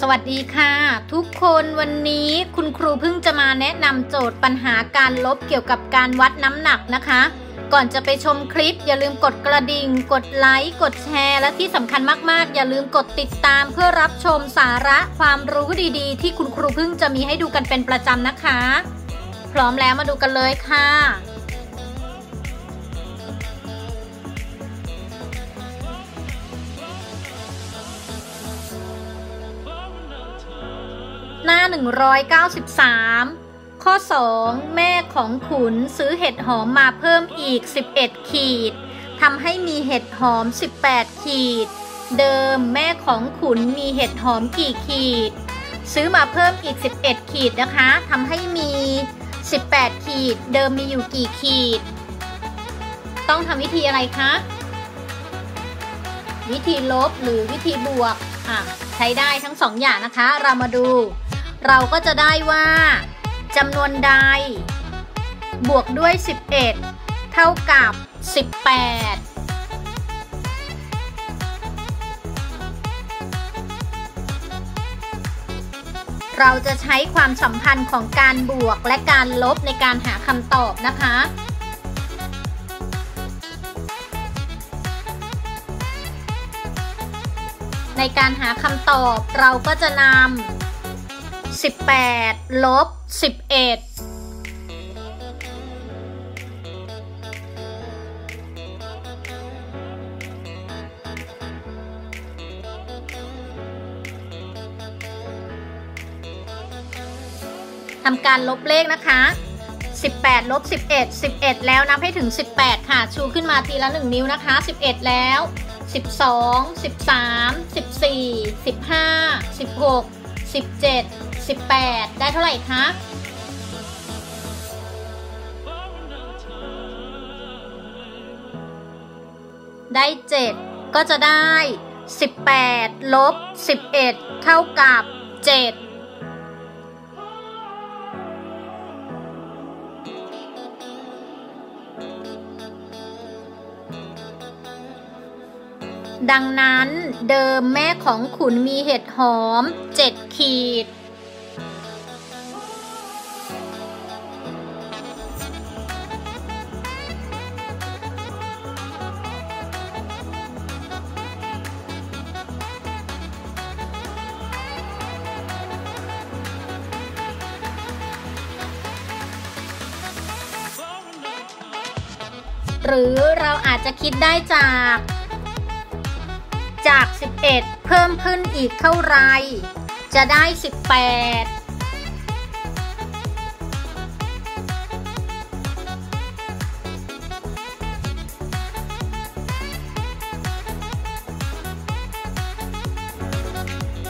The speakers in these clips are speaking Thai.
สวัสดีค่ะ ทุกคนวันนี้คุณครูเพิ่งจะมาแนะนำโจทย์ปัญหาการลบเกี่ยวกับการวัดน้ำหนักนะคะ ก่อนจะไปชมคลิป อย่าลืมกดกระดิ่ง กดไลค์กดแชร์ และที่สำคัญมากๆ อย่าลืมกดติดตามเพื่อรับชมสาระความรู้ดีๆ ที่คุณครูเพิ่งจะมีให้ดูกันเป็นประจำนะคะ พร้อมแล้วมาดูกันเลยค่ะ หน้า 193 ข้อ 2 แม่ของขุนซื้อเห็ดหอมมาเพิ่มอีก 11 ขีดทำให้มีเห็ดหอม 18 ขีด เดิมแม่ของขุนมีเห็ดหอมกี่ขีด ซื้อมาเพิ่มอีก 11 ขีดนะคะทำให้มี 18 ขีด เดิมมีอยู่กี่ขีด ต้องทำวิธีอะไรคะ วิธีลบหรือวิธีบวกอะใช้ได้ทั้งสองอย่างนะคะ เรามาดู เราก็จะได้ว่าจำนวนใด บวกด้วย 11 เท่ากับ 18เราจะใช้ความสัมพันธ์ของการบวกและการลบในการหาคำตอบนะคะ ในการหาคำตอบเราก็จะนำ 18ลบ11ทำการลบเลขนะคะ 18ลบ11 11 แล้วนับให้ถึง 18 ค่ะ ชูขึ้นมาทีละ 1 นิ้วนะคะ 11 แล้ว 12 13 14 15 16 17 18 ได้เท่าไหร่คะได้ 7 ก็จะได้ 18 ลบ 11 เท่ากับ 7ดังนั้นเดิมแม่ของขุนมีเห็ดหอม 7 ขีด หรือเราอาจจะคิดได้จาก จาก 11 เพิ่มขึ้นอีกเท่าไร จะได้ 18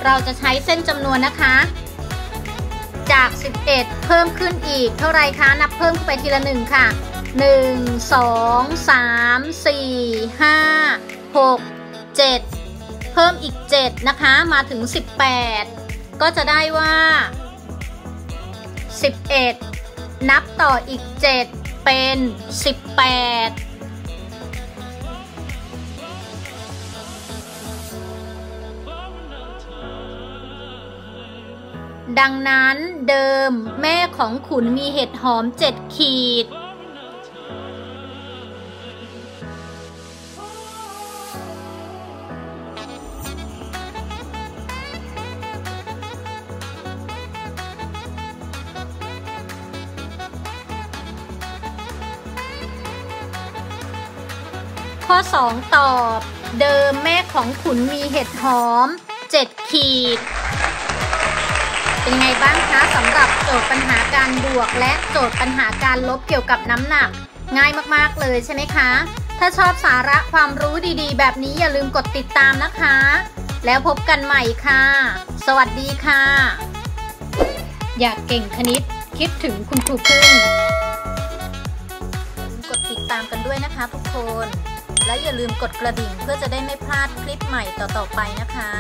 เราจะใช้เส้นจำนวนนะคะ จาก 11 เพิ่มขึ้นอีก เท่าไรคะ นับเพิ่มขึ้นไปทีละหนึ่งค่ะ 1 2 3 4 5 6 7เพิ่มอีก7นะคะมาถึง18ก็จะได้ว่า11นับต่ออีก7เป็น18ดังนั้นเดิมแม่ของขุนมีเห็ดหอม7ขีด ข้อ 2 ตอบ เดิมแม่ของขุนมีเห็ดหอม 7 ขีด เป็นไงบ้างคะสำหรับโจทย์ปัญหาการบวก และโจทย์ปัญหาการลบเกี่ยวกับน้ำหนัก ง่ายมากๆเลยใช่ไหมคะ ถ้าชอบสาระความรู้ดีๆ แบบนี้อย่าลืมกดติดตามนะคะ แล้วพบกันใหม่ค่ะ สวัสดีค่ะ อยากเก่งคณิตคิดถึงคุณครูพึ่งกดติดตามกันด้วยนะคะทุกคน และอย่าลืมกดกระดิ่งเพื่อจะได้ไม่พลาดคลิปใหม่ต่อๆไปนะคะ